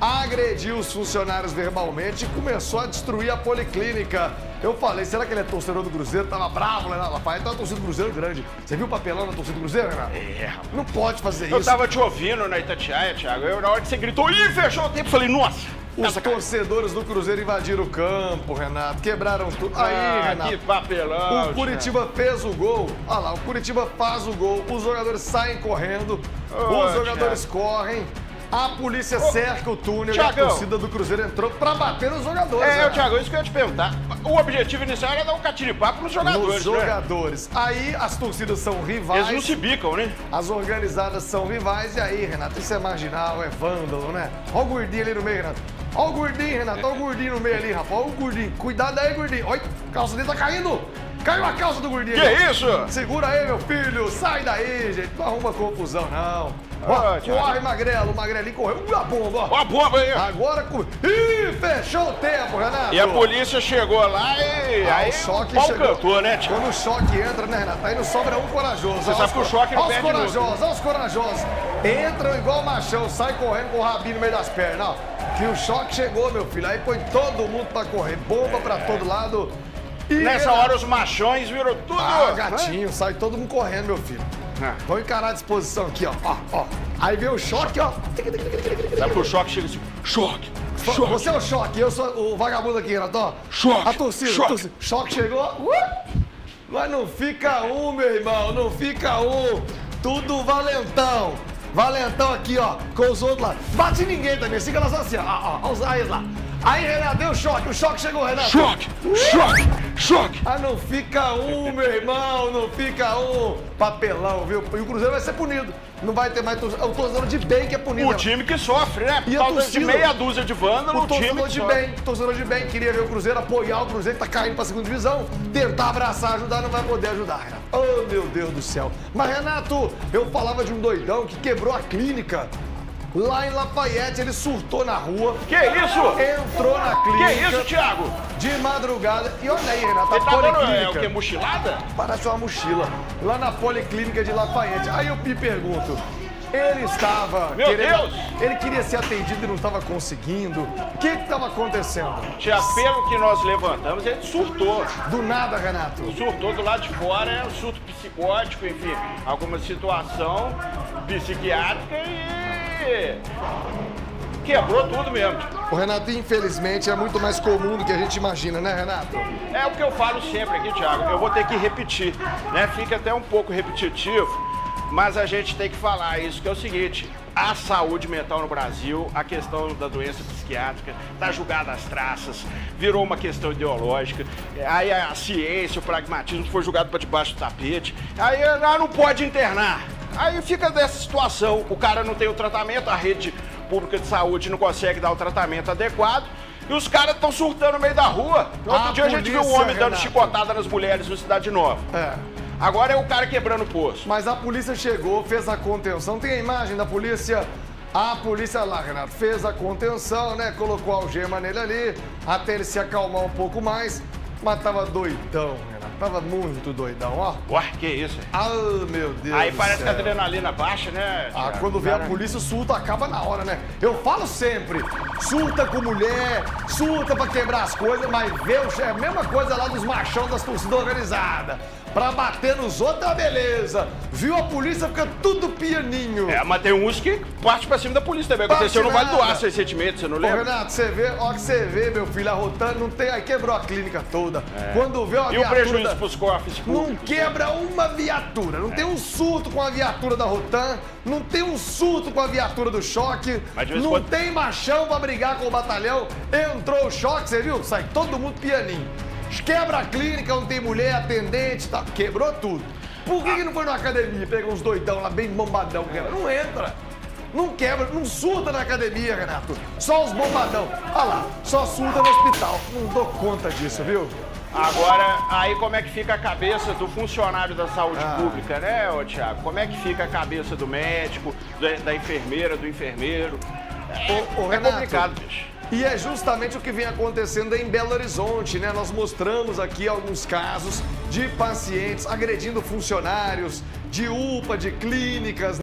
agrediu os funcionários verbalmente e começou a destruir a policlínica. Eu falei, será que ele é torcedor do Cruzeiro? Tava bravo, né? Rapaz, tá uma torcida do Cruzeiro grande. Você viu o papelão na torcida do Cruzeiro, Renato? É, rapaz. Não pode fazer Eu isso. tava te ouvindo na Itatiaia, Thiago. Eu, na hora que você gritou, ih, fechou o tempo, eu falei, nossa. Os essa cara- torcedores do Cruzeiro invadiram o campo, Renato. Quebraram tudo. Aí, Ah, Renato. que papelão. O Curitiba fez o gol. Olha lá, o Curitiba faz o gol. Os jogadores saem correndo. Ô, os jogadores correm. A polícia cerca o túnel e a torcida do Cruzeiro entrou pra bater nos jogadores. É, Renato. Thiago, isso que eu ia te perguntar. O objetivo inicial era dar um catiripapo nos jogadores, Nos né? jogadores. Aí as torcidas são rivais. Eles não se bicam, né? As organizadas são rivais. E aí, Renato, isso é marginal, é vândalo, né? Olha o gordinho ali no meio, Renato. Olha o gordinho, Renato. Olha o gordinho no meio ali, rapaz. Olha o gordinho. Cuidado aí, gordinho. Olha, calça dele tá caindo. Caiu a calça do gordinho. Que isso? Segura aí, meu filho. Sai daí, gente. Não arruma confusão, não. Ó, Ah, corre, Magrelo. O Magrelinho correu. Ui, a bomba, Ó ó. a bomba aí. Agora... co- Ih, fechou o tempo, Renato. E a polícia chegou lá e Ah, aí o choque o chegou. cantou, né, Thiago? Quando o choque entra, né, Renato? Aí não sobra um corajoso. Você Olha sabe os que o choque não olha os perde corajosos, olha os corajosos. Entram igual machão, sai correndo com o rabinho no meio das pernas. Ó. Que o choque chegou, meu filho. Aí põe todo mundo pra correr. Bomba pra todo lado. E Nessa hora os machões viram tudo. Ah, né? gatinho, sai todo mundo correndo, meu filho. Ah. Vamos encarar a disposição aqui, ó. ó, ó. Aí vem o choque, ó. Sabe que o choque chega assim, choque, choque. Você é o choque, eu sou o vagabundo aqui, Renato. ó. Choque, A torcida, choque. a torcida. Choque chegou. Uh! Mas não fica um, meu irmão, não fica um. Tudo valentão. Valentão aqui, ó, com os outros lá. Bate ninguém também, fica lá só assim, ó. ó, ó, os aí lá. Aí, Renato, deu choque, o choque chegou, Renato. Choque, choque, choque. Ah, não fica um, meu irmão, não fica um. Papelão, viu? E o Cruzeiro vai ser punido. Não vai ter mais torcedor. O torcedor de bem que é punido. O time que sofre, né? E a causa de torcida? meia dúzia de vândalos, O o time que de sofre. bem, torcedor de bem, queria ver o Cruzeiro apoiar o Cruzeiro que tá caindo pra segunda divisão, tentar abraçar, ajudar, não vai poder ajudar, Renato. Oh, meu Deus do céu. Mas, Renato, eu falava de um doidão que quebrou a clínica. Lá em Lafayette, ele surtou na rua, Que isso? entrou na clínica. Que isso, Thiago? De madrugada. E olha aí, Renato, Ele a tá dando, é, policlínica. o que, mochilada? Parece uma mochila. Lá na Policlínica de Lafayette. Aí eu me pergunto, ele estava Meu Deus! Ele queria ser atendido e não estava conseguindo. O que estava acontecendo? Tia, pelo que nós levantamos, ele surtou. Do nada, Renato. Surtou do lado de fora, é um surto psicótico, enfim, alguma situação psiquiátrica e quebrou tudo mesmo. O Renato, infelizmente, é muito mais comum do que a gente imagina, né, Renato? É o que eu falo sempre aqui, Thiago. Eu vou ter que repetir, né? Fica até um pouco repetitivo, mas a gente tem que falar isso, que é o seguinte. A saúde mental no Brasil, a questão da doença psiquiátrica, tá julgada às traças, virou uma questão ideológica. Aí a ciência, o pragmatismo foi julgado para debaixo do tapete. Aí ah, não pode internar. Aí fica dessa situação. O cara não tem o tratamento, a rede pública de saúde não consegue dar o tratamento adequado. E os caras estão surtando no meio da rua. Outro A dia a gente viu um polícia, homem dando Renato. chicotada nas mulheres no Cidade Nova. É. Agora é o cara quebrando o poço. Mas a polícia chegou, fez a contenção. Tem a imagem da polícia? A polícia lá, Renato, fez a contenção, né? Colocou a algema nele ali, até ele se acalmar um pouco mais. Mas tava doidão, Renato. Tava muito doidão, ó. Ué, que isso? Ah, meu Deus. Aí parece que a céu. adrenalina baixa, né? Ah, quando vê a polícia, o surto acaba na hora, né? Eu falo sempre, surta com mulher, surta pra quebrar as coisas, mas vê o chefe, é a mesma coisa lá dos machão das torcidas organizadas. Pra bater nos outros é uma beleza. Viu a polícia, fica tudo pianinho. É, mas tem uns que parte pra cima da polícia também. Aconteceu no Parte Vale do nada. Aço recentemente, você não Ô, lembra? Renato, você vê, ó que você vê, meu filho, arrotando, não tem, aí quebrou a clínica toda. Quando vê uma É. E o viatura prejuízo pros cofres Não públicos? quebra uma viatura, não tem um surto com a viatura da Rotan, não tem um surto com a viatura do choque, não quando- tem machão pra brigar com o batalhão. Entrou o choque, você viu? Sai todo mundo pianinho. Quebra a clínica, não tem mulher, atendente, tá? quebrou tudo. Por que, que não foi na academia, pega uns doidão lá bem bombadão? Quebra? Não entra. Não quebra, não surta na academia, Renato. Só os bombadão. Olha lá, só surta no hospital. Não dou conta disso, viu? Agora, aí como é que fica a cabeça do funcionário da saúde Ah. pública, né, ô Thiago? Como é que fica a cabeça do médico, da, da enfermeira, do enfermeiro? Ô, ô, É Renato, complicado, bicho. E é justamente o que vem acontecendo em Belo Horizonte, né? Nós mostramos aqui alguns casos de pacientes agredindo funcionários de UPA, de clínicas.